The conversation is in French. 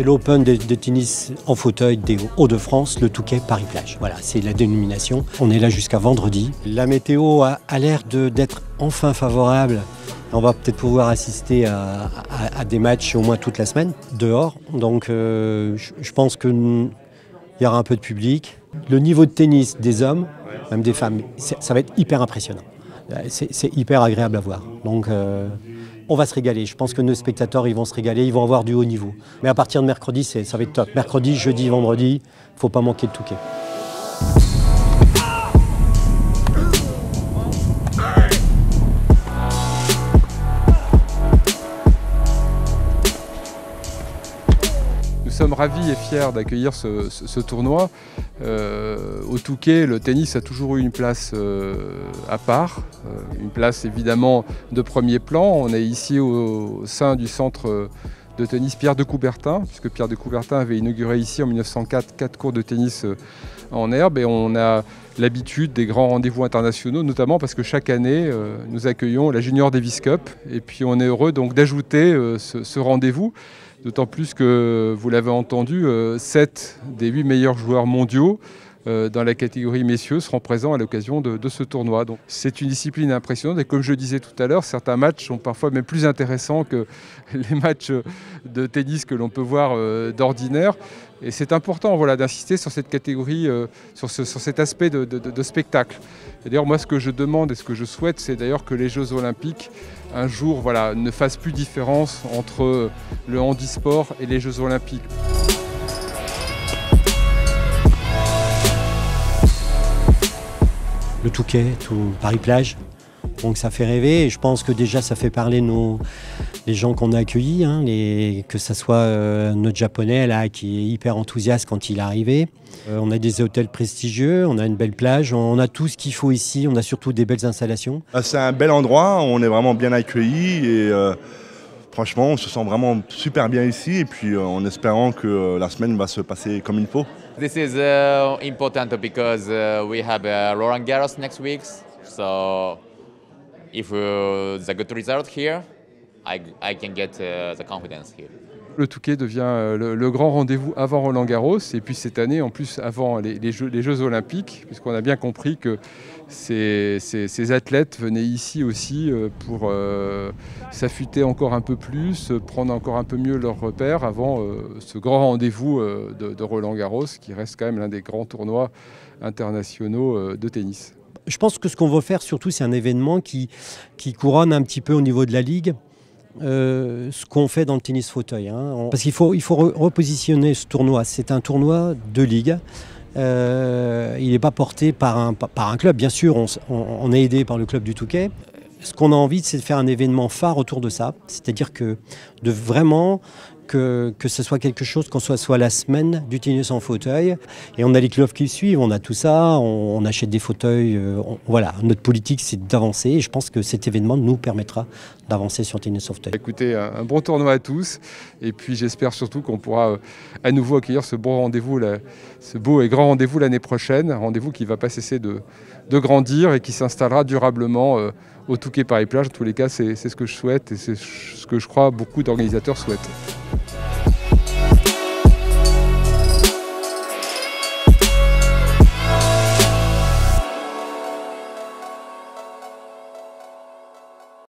C'est l'Open de, tennis en fauteuil des Hauts-de-France, le Touquet Paris-Plage. Voilà, c'est la dénomination. On est là jusqu'à vendredi. La météo a, l'air d'être enfin favorable. On va peut-être pouvoir assister à, à- des matchs au moins toute la semaine dehors. Donc euh, je, pense qu'il y aura un peu de public. Le niveau de tennis des hommes, même des femmes, ça va être hyper impressionnant. Euh, c'est hyper agréable à voir. Donc euh, on va se régaler. Je pense que nos spectateurs ils vont se régaler, ils vont avoir du haut niveau. Mais à partir de mercredi, ça va être top. Mercredi, jeudi, vendredi, faut pas manquer de Touquet. Sommes ravis et fiers d'accueillir ce, tournoi. Euh, au Touquet, le tennis a toujours eu une place euh, à part, euh, une place évidemment de premier plan. On est ici au sein du centre de tennis Pierre de Coubertin, puisque Pierre de Coubertin avait inauguré ici en 1904 quatre cours de tennis euh, en herbe. Et on a l'habitude des grands rendez-vous internationaux, notamment parce que chaque année euh, nous accueillons la Junior Davis Cup. Et puis on est heureux donc d'ajouter euh, ce- rendez-vous. D'autant plus que, vous l'avez entendu, 7 des 8 meilleurs joueurs mondiaux dans la catégorie messieurs seront présents à l'occasion de, ce tournoi. Donc c'est une discipline impressionnante et comme je disais tout à l'heure, certains matchs sont parfois même plus intéressants que les matchs de tennis que l'on peut voir euh, d'ordinaire. Et c'est important voilà, d'insister sur cette catégorie, euh, sur, ce- sur cet aspect de, spectacle. D'ailleurs, moi, ce que je demande et ce que je souhaite, c'est d'ailleurs que les Jeux Olympiques, un jour, voilà, ne fassent plus différence entre le handisport et les Jeux Olympiques. Le Touquet, tout Paris-Plage. Donc ça fait rêver et je pense que déjà ça fait parler nos, les gens qu'on a accueillis, hein, que ce soit euh, notre japonais là qui est hyper enthousiaste quand il est arrivé. Euh, on a des hôtels prestigieux, on a une belle plage, on a tout ce qu'il faut ici, on a surtout des belles installations. Euh, C'est un bel endroit, on est vraiment bien accueillis et euh, franchement on se sent vraiment super bien ici et puis euh, en espérant que euh, la semaine va se passer comme il faut. This is uh, important because uh, we have uh, Roland Garros next week. So if uh, the good result here, I, I can get uh, the confidence here. Le Touquet devient euh, le, le grand rendez-vous avant Roland Garros et puis cette année en plus avant les, les Jeux, les Jeux Olympiques puisqu'on a bien compris que ces, ces- ces athlètes venaient ici aussi euh, pour euh, s'affûter encore un peu plus, prendre encore un peu mieux leurs repères avant euh, ce grand rendez-vous euh, de, de Roland Garros qui reste quand même l'un des grands tournois internationaux euh, de tennis. Je pense que ce qu'on veut faire surtout c'est un événement qui, qui couronne un petit peu au niveau de la ligue. Euh, ce qu'on fait dans le tennis fauteuil. hein. Parce qu'il faut, il faut re- repositionner ce tournoi. C'est un tournoi de ligue. Euh, il n'est pas porté par un, par un club. Bien sûr, on- on est aidé par le club du Touquet. Ce qu'on a envie, c'est de faire un événement phare autour de ça. C'est-à-dire que de vraiment que, ce soit quelque chose, qu'on soit, soit la semaine du tennis en fauteuil. Et on a les clubs qui suivent, on a tout ça, on, achète des fauteuils. euh, voilà, notre politique, c'est d'avancer. Et je pense que cet événement nous permettra d'avancer sur tennis en fauteuil. Écoutez, un, bon tournoi à tous. Et puis j'espère surtout qu'on pourra euh, à nouveau accueillir ce beau rendez-vous, ce beau et grand rendez-vous l'année prochaine. Rendez-vous qui ne va pas cesser de, grandir et qui s'installera durablement euh, au Touquet Paris-Plage. En tous les cas, c'est ce que je souhaite et c'est ce que je crois beaucoup d'organisateurs souhaitent. Bye.